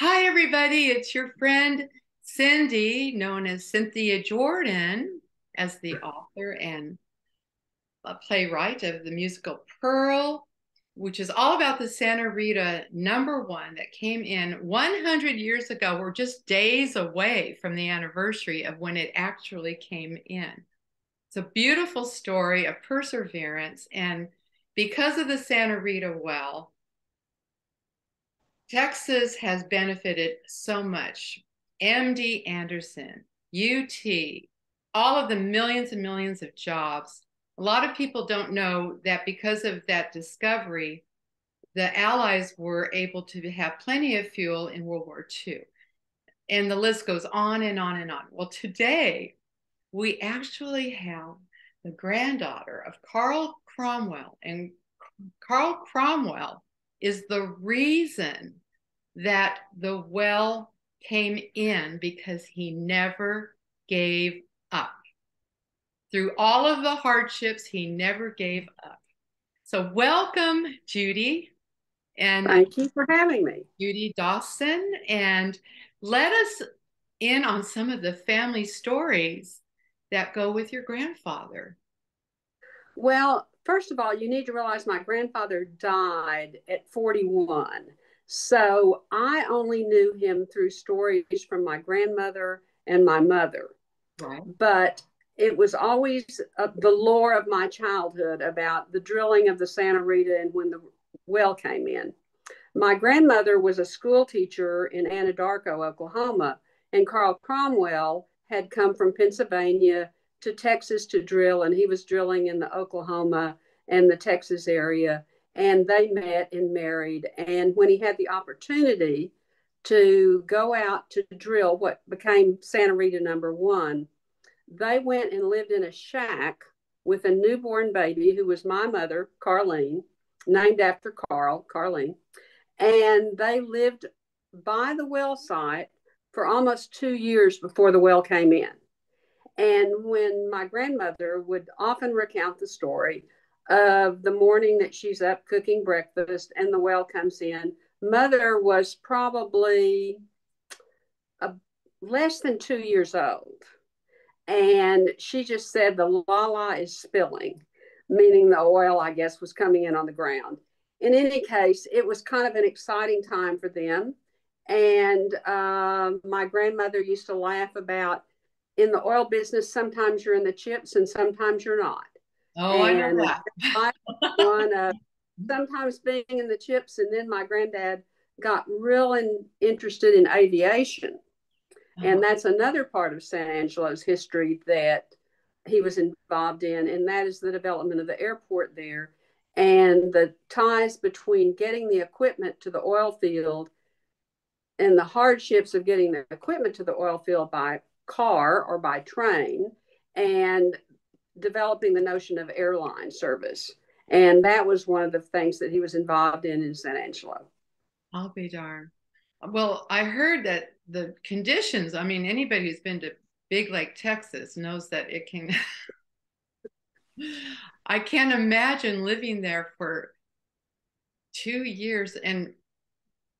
Hi, everybody. It's your friend Cindy, known as Cynthia Jordan, as the author and playwright of the musical Pearl, which is all about the Santa Rita number one that came in 100 years ago. We're just days away from the anniversary of when it actually came in. It's a beautiful story of perseverance. And because of the Santa Rita well, Texas has benefited so much. MD Anderson, UT, all of the millions and millions of jobs. A lot of people don't know that because of that discovery, the Allies were able to have plenty of fuel in World War II. And the list goes on and on and on. Well, today we actually have the granddaughter of Carl Cromwell. And Carl Cromwell is the reason that the well came in because he never gave up. Through all of the hardships, he never gave up. So, welcome, Judy. And thank you for having me. Judy Dawson. And let us in on some of the family stories that go with your grandfather. Well, first of all, you need to realize my grandfather died at 41. So I only knew him through stories from my grandmother and my mother. Right. But it was always uh, the lore of my childhood about the drilling of the Santa Rita and when the well came in. My grandmother was a school teacher in Anadarko, Oklahoma, and Carl Cromwell had come from Pennsylvania to Texas to drill, and he was drilling in the Oklahoma and the Texas area. And they met and married. And when he had the opportunity to go out to drill what became Santa Rita number one, they went and lived in a shack with a newborn baby who was my mother, Carlene, named after Carl, Carlene. And they lived by the well site for almost two years before the well came in. And when my grandmother would often recount the story of the morning that she's up cooking breakfast and the well comes in, mother was probably a, less than two years old. And she just said the lala is spilling, meaning the oil, I guess, was coming in on the ground. In any case, it was kind of an exciting time for them. And uh, my grandmother used to laugh about in the oil business, sometimes you're in the chips and sometimes you're not. Oh, and I know that. one of sometimes being in the chips, and then my granddad got real in, interested in aviation. Uh-huh. And that's another part of San Angelo's history that he was involved in, and that is the development of the airport there and the ties between getting the equipment to the oil field and the hardships of getting the equipment to the oil field by car or by train and developing the notion of airline service. And that was one of the things that he was involved in in San Angelo. I'll be darned. Well, I heard that the conditions, I mean, anybody who's been to Big Lake, Texas knows that it can. I can't imagine living there for two years. And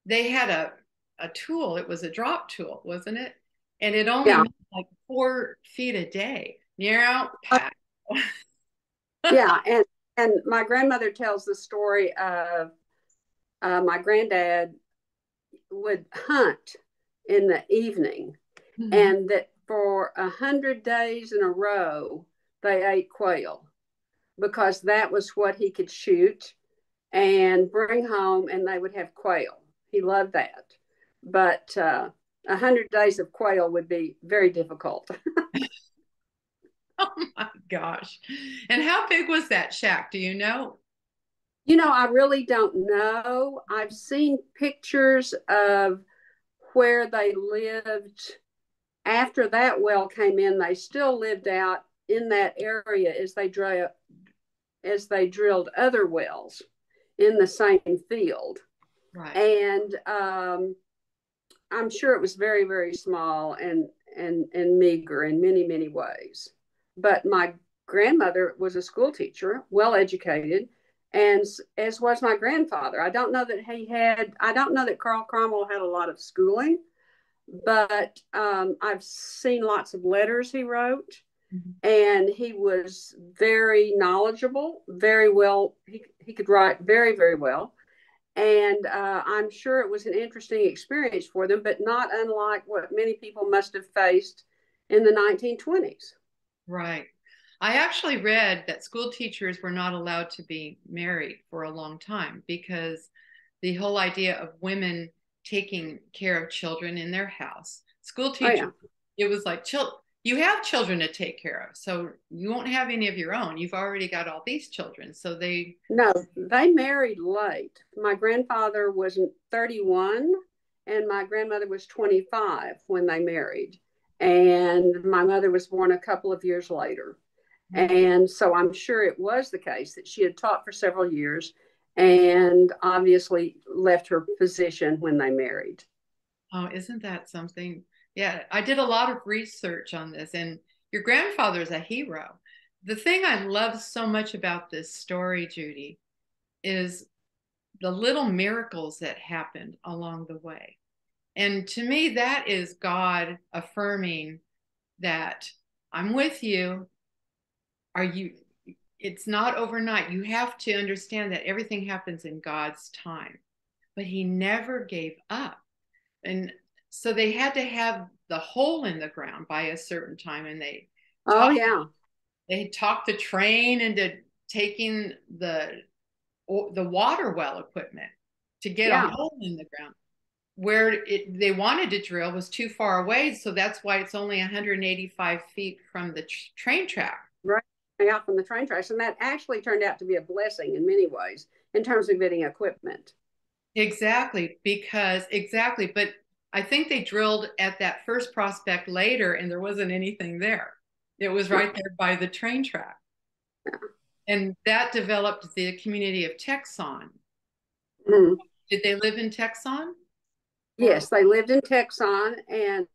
they had a, a tool, it was a drop tool, wasn't it? And it only yeah like four feet a day. Narrow pack. yeah, and and my grandmother tells the story of uh, my granddad would hunt in the evening, mm-hmm. and that for a hundred days in a row they ate quail because that was what he could shoot and bring home, and they would have quail. He loved that, but uh, a hundred days of quail would be very difficult. oh my gosh. And how big was that shack? Do you know? You know, I really don't know. I've seen pictures of where they lived after that well came in. They still lived out in that area as they drill as they drilled other wells in the same field. Right. And um, I'm sure it was very, very small and and and meager in many, many ways. But my grandmother was a school teacher, well educated, and as was my grandfather. I don't know that he had, I don't know that Carl Cromwell had a lot of schooling, but um, I've seen lots of letters he wrote. Mm-hmm. And he was very knowledgeable, very well. He, he could write very, very well. And uh, I'm sure it was an interesting experience for them, but not unlike what many people must have faced in the 1920s. Right. I actually read that school teachers were not allowed to be married for a long time because the whole idea of women taking care of children in their house, school teachers, oh, yeah. it was like, chill, you have children to take care of. So you won't have any of your own. You've already got all these children. So they. No, they married late. My grandfather was 31 and my grandmother was 25 when they married. And my mother was born a couple of years later. And so I'm sure it was the case that she had taught for several years and obviously left her position when they married. Oh, isn't that something? Yeah, I did a lot of research on this, and your grandfather is a hero. The thing I love so much about this story, Judy, is the little miracles that happened along the way. And to me, that is God affirming that I'm with you are you it's not overnight you have to understand that everything happens in god's time but he never gave up and so they had to have the hole in the ground by a certain time and they oh yeah they talked the train into taking the the water well equipment to get yeah. a hole in the ground where it, they wanted to drill was too far away so that's why it's only 185 feet from the tr- train track right out from the train tracks. And that actually turned out to be a blessing in many ways in terms of getting equipment. Exactly, because exactly. But I think they drilled at that first prospect later and there wasn't anything there. It was right there by the train track. And that developed the community of Texon. Mm. Did they live in Texon? Yes, they lived in Texon. And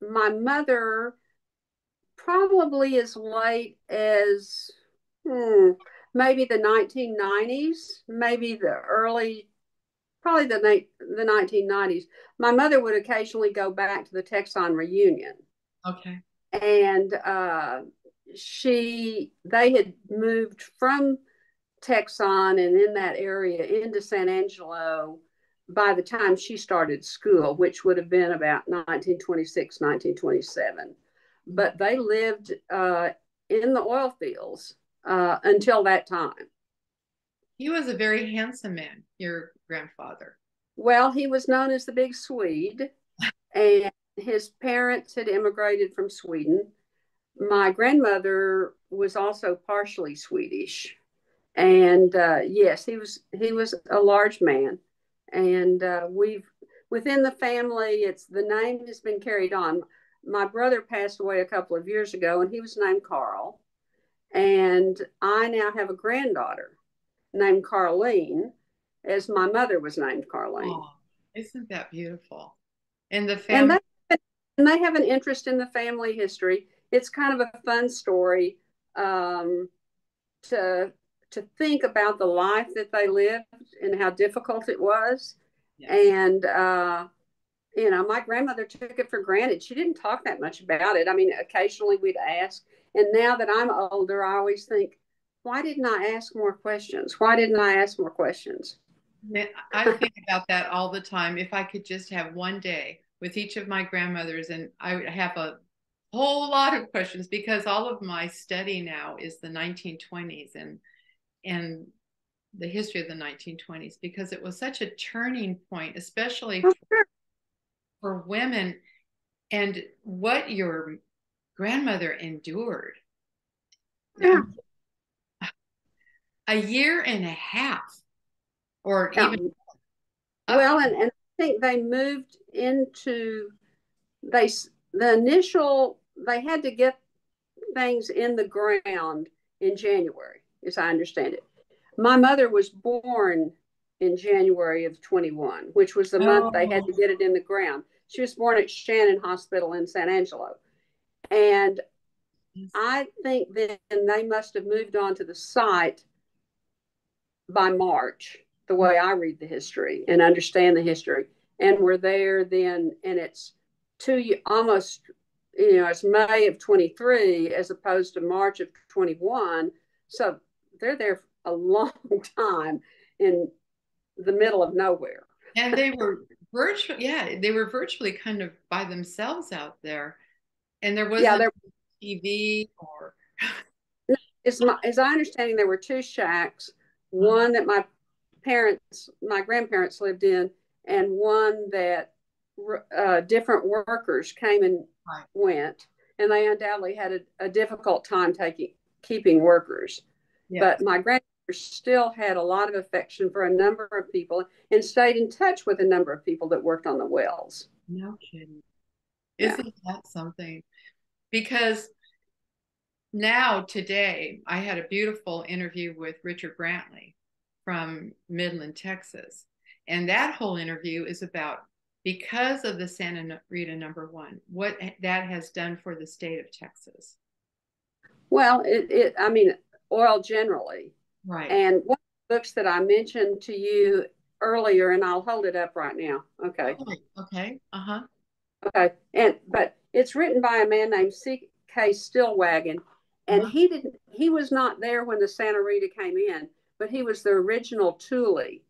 my mother probably as late as hmm, maybe the 1990s, maybe the early, probably the, the 1990s. My mother would occasionally go back to the Texon reunion. Okay. And uh, she, they had moved from Texon and in that area into San Angelo by the time she started school, which would have been about 1926, 1927 but they lived uh, in the oil fields uh, until that time. He was a very handsome man, your grandfather. Well, he was known as the Big Swede, and his parents had immigrated from Sweden. My grandmother was also partially Swedish, and uh, yes, he was he was a large man, and uh, we've within the family, it's the name has been carried on my brother passed away a couple of years ago and he was named Carl. And I now have a granddaughter named Carlene, as my mother was named Carlene. Oh, isn't that beautiful? And the family. And they, and they, have an interest in the family history. It's kind of a fun story um, to to think about the life that they lived and how difficult it was. Yes. And uh, you know, my grandmother took it for granted. She didn't talk that much about it. I mean, occasionally we'd ask. And now that I'm older, I always think, why didn't I ask more questions? Why didn't I ask more questions? I think about that all the time. If I could just have one day with each of my grandmothers, and I would have a whole lot of questions because all of my study now is the 1920s and and the history of the 1920s because it was such a turning point, especially oh, sure for women and what your grandmother endured. Yeah. A year and a half, or yeah. even. Well, and, and I think they moved into they the initial they had to get things in the ground in January, as I understand it. My mother was born in January of 21, which was the oh. month they had to oh. get it in the ground. She was born at Shannon Hospital in San Angelo. And I think then they must have moved on to the site by March, the way I read the history and understand the history. And we're there then, and it's two almost, you know, it's May of 23 as opposed to March of 21. So they're there a long time in the middle of nowhere. And they were virtually, yeah, they were virtually kind of by themselves out there. And there wasn't yeah, there, TV or. as, my, as I understanding, there were two shacks, uh-huh. one that my parents, my grandparents lived in, and one that uh, different workers came and right. went, and they undoubtedly had a, a difficult time taking keeping workers. But my grandparents still had a lot of affection for a number of people and stayed in touch with a number of people that worked on the wells. No kidding. Isn't yeah. that something? Because now today I had a beautiful interview with Richard Brantley from Midland, Texas. And that whole interview is about because of the Santa Rita number one, what that has done for the state of Texas. Well, it, it I mean, oil generally. Right. And one of the books that I mentioned to you earlier, and I'll hold it up right now. Okay. Oh, okay. Uh huh. Okay. And but it's written by a man named C.K. Stillwagon, and uh-huh. he didn't. He was not there when the Santa Rita came in, but he was the original Thule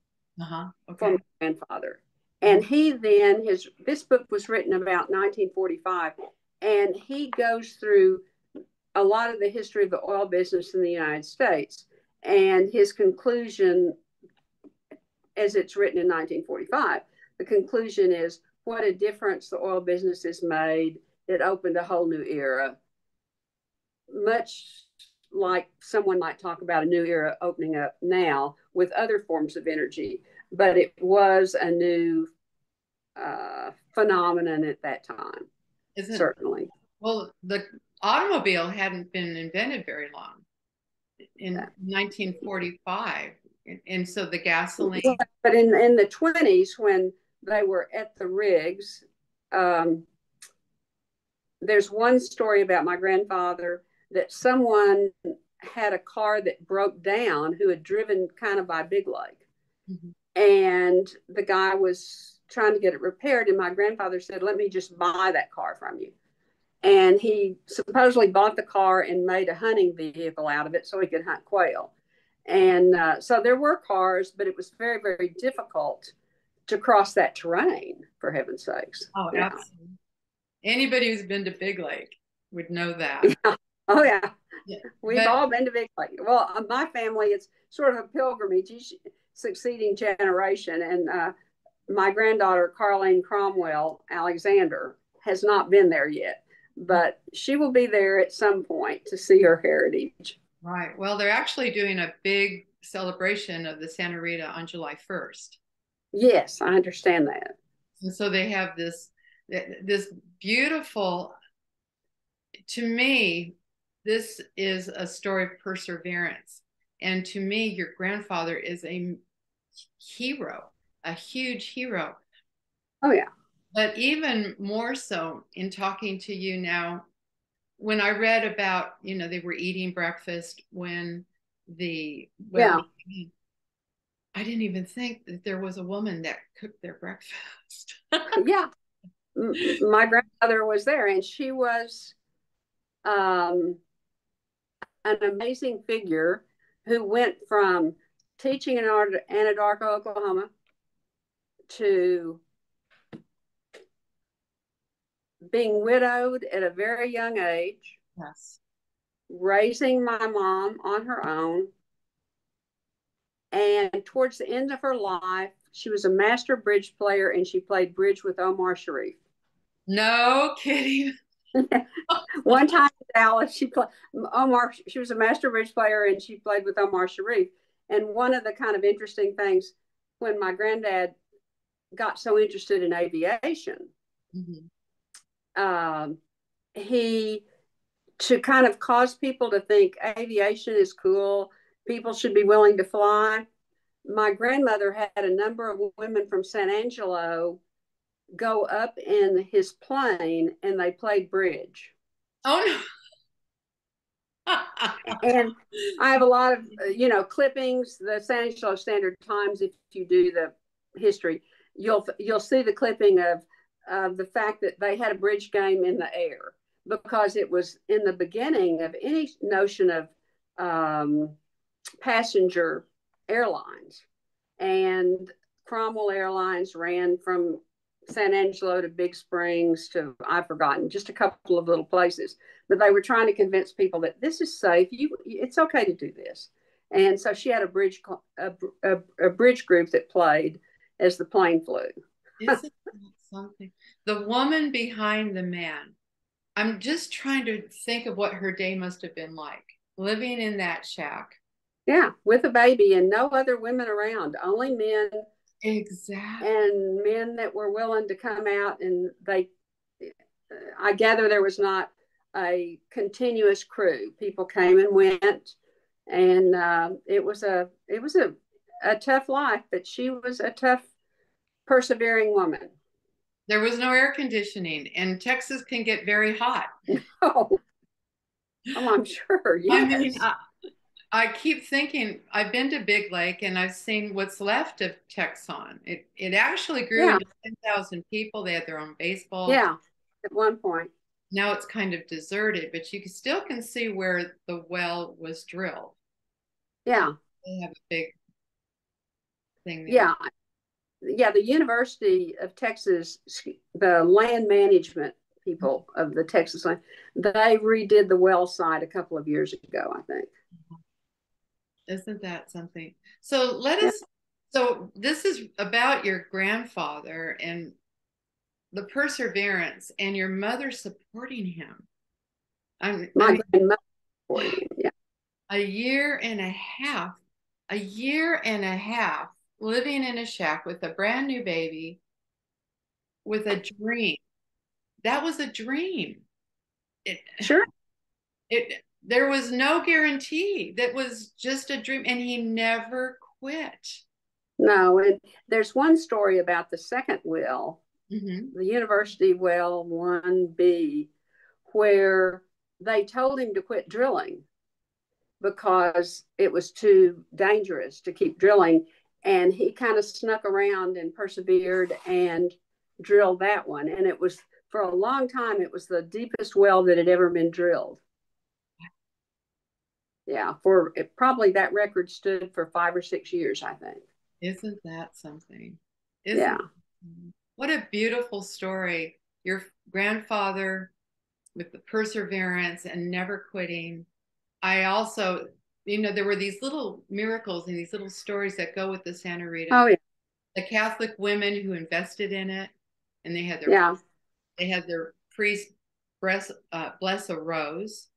uh-huh. okay. from my grandfather. And he then his this book was written about 1945, and he goes through a lot of the history of the oil business in the United States. And his conclusion, as it's written in 1945, the conclusion is what a difference the oil business has made. It opened a whole new era. Much like someone might talk about a new era opening up now with other forms of energy, but it was a new uh, phenomenon at that time. Isn't certainly. Well, the automobile hadn't been invented very long in yeah. 1945 and so the gasoline but in in the 20s when they were at the rigs um, there's one story about my grandfather that someone had a car that broke down who had driven kind of by big lake mm-hmm. and the guy was trying to get it repaired and my grandfather said let me just buy that car from you and he supposedly bought the car and made a hunting vehicle out of it so he could hunt quail. And uh, so there were cars, but it was very, very difficult to cross that terrain, for heaven's sakes. Oh, yeah. absolutely. Anybody who's been to Big Lake would know that. Yeah. Oh, yeah. yeah. We've but, all been to Big Lake. Well, uh, my family, it's sort of a pilgrimage, each succeeding generation. And uh, my granddaughter, Carlene Cromwell Alexander, has not been there yet but she will be there at some point to see her heritage. Right. Well, they're actually doing a big celebration of the Santa Rita on July 1st. Yes, I understand that. And so they have this this beautiful to me this is a story of perseverance and to me your grandfather is a hero a huge hero oh yeah but even more so in talking to you now, when I read about, you know, they were eating breakfast when the yeah. I didn't even think that there was a woman that cooked their breakfast. yeah. My grandmother was there and she was um, an amazing figure who went from teaching in Anadarko, Oklahoma to being widowed at a very young age. Yes. Raising my mom on her own. And towards the end of her life, she was a master bridge player and she played bridge with Omar Sharif. No kidding. One time in Dallas, she played Omar. She was a master bridge player and she played with Omar Sharif. And one of the kind of interesting things when my granddad got so interested in aviation, mm-hmm um, he to kind of cause people to think aviation is cool people should be willing to fly my grandmother had a number of women from san angelo go up in his plane and they played bridge oh no and I have a lot of, uh, you know, clippings. The San Angelo Standard Times, if you do the history, you'll you'll see the clipping of of the fact that they had a bridge game in the air because it was in the beginning of any notion of um, passenger airlines, and Cromwell Airlines ran from San Angelo to Big Springs to I've forgotten just a couple of little places, but they were trying to convince people that this is safe. You, it's okay to do this. And so she had a bridge a, a, a bridge group that played as the plane flew. Isn't something? The woman behind the man. I'm just trying to think of what her day must have been like living in that shack. Yeah, with a baby and no other women around, only men Exactly. And men that were willing to come out and they, I gather there was not a continuous crew. People came and went, and uh, it was a it was a a tough life, but she was a tough, persevering woman. There was no air conditioning, and Texas can get very hot. Oh, oh I'm sure. Yes. I mean, I keep thinking I've been to Big Lake and I've seen what's left of Texon. It it actually grew yeah. to ten thousand people. They had their own baseball. Yeah, at one point. Now it's kind of deserted, but you still can see where the well was drilled. Yeah, they have a big thing. There. Yeah, yeah. The University of Texas, the land management people of the Texas land, they redid the well site a couple of years ago, I think. Mm-hmm. Isn't that something? So let us. So this is about your grandfather and the perseverance and your mother supporting him. I'm, My grandmother supporting yeah. A year and a half, a year and a half living in a shack with a brand new baby with a dream. That was a dream. It, sure. It there was no guarantee. That was just a dream. And he never quit. No. And there's one story about the second will, mm-hmm. the University Well 1B, where they told him to quit drilling because it was too dangerous to keep drilling. And he kind of snuck around and persevered and drilled that one. And it was for a long time, it was the deepest well that had ever been drilled yeah, for it, probably that record stood for five or six years, I think. Isn't that something? Isn't yeah. What a beautiful story. Your grandfather with the perseverance and never quitting. I also, you know, there were these little miracles and these little stories that go with the Santa Rita. Oh yeah. The Catholic women who invested in it, and they had their yeah. they had their priest bless uh, bless a rose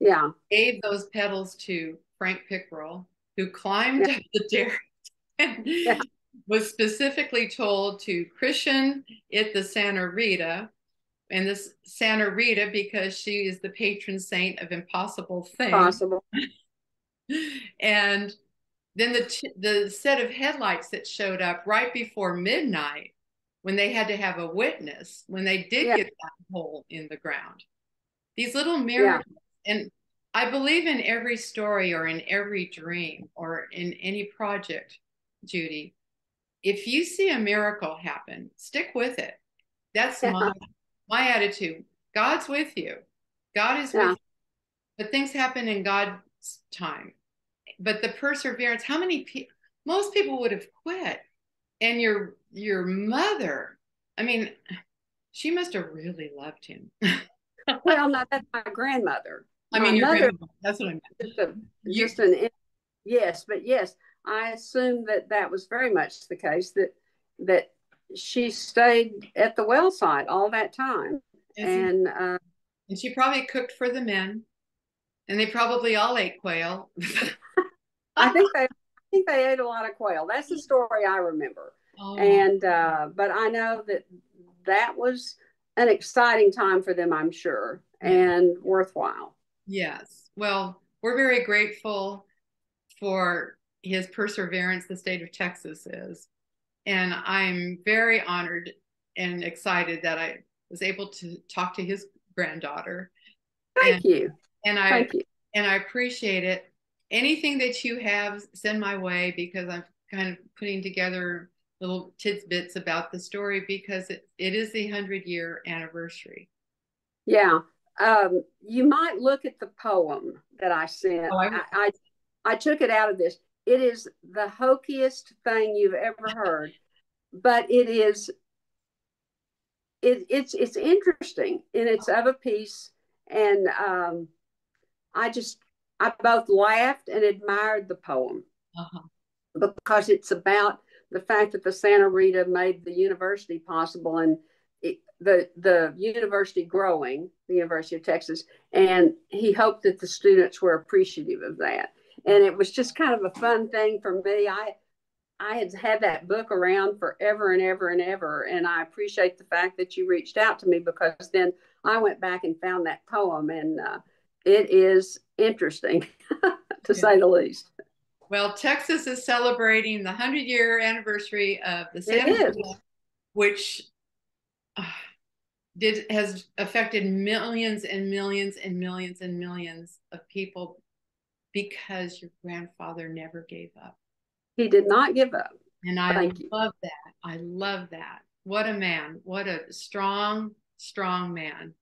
yeah. Gave those petals to Frank Pickrell, who climbed yeah. up the derrick and yeah. was specifically told to Christian it the Santa Rita. And this Santa Rita because she is the patron saint of impossible things. Possible. and then the the set of headlights that showed up right before midnight when they had to have a witness when they did yeah. get that hole in the ground. These little miracles and I believe in every story or in every dream or in any project, Judy. If you see a miracle happen, stick with it. That's my my attitude. God's with you. God is yeah. with you. But things happen in God's time. But the perseverance, how many people most people would have quit. And your your mother, I mean, she must have really loved him. well, no, that's my grandmother. I mean, your mother, that's what I meant. Just, a, just an yes, but yes, I assume that that was very much the case that that she stayed at the well site all that time, and uh, and she probably cooked for the men, and they probably all ate quail. I think they, I think they ate a lot of quail. That's the story I remember, oh. and uh, but I know that that was an exciting time for them, I'm sure, and worthwhile. Yes. Well, we're very grateful for his perseverance, the state of Texas is. And I'm very honored and excited that I was able to talk to his granddaughter. Thank and, you. And I Thank you. And I appreciate it. Anything that you have, send my way because I'm kind of putting together little tidbits about the story because it, it is the 100 year anniversary. Yeah. Um, you might look at the poem that I sent. Oh, I, I, I, took it out of this. It is the hokiest thing you've ever heard, but it is it, it's it's interesting and it's of a piece and um, I just I both laughed and admired the poem uh-huh. because it's about the fact that the Santa Rita made the university possible and the the university growing, the University of Texas, and he hoped that the students were appreciative of that. And it was just kind of a fun thing for me. I I had had that book around forever and ever and ever, and I appreciate the fact that you reached out to me because then I went back and found that poem, and uh, it is interesting to yeah. say the least. Well, Texas is celebrating the 100 year anniversary of the Santa which uh, did has affected millions and millions and millions and millions of people because your grandfather never gave up. He did not give up. And I Thank love you. that. I love that. What a man. What a strong, strong man.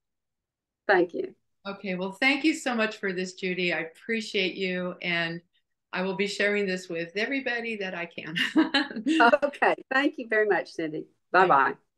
Thank you. Okay. Well, thank you so much for this, Judy. I appreciate you. And I will be sharing this with everybody that I can. okay. Thank you very much, Cindy. Bye bye.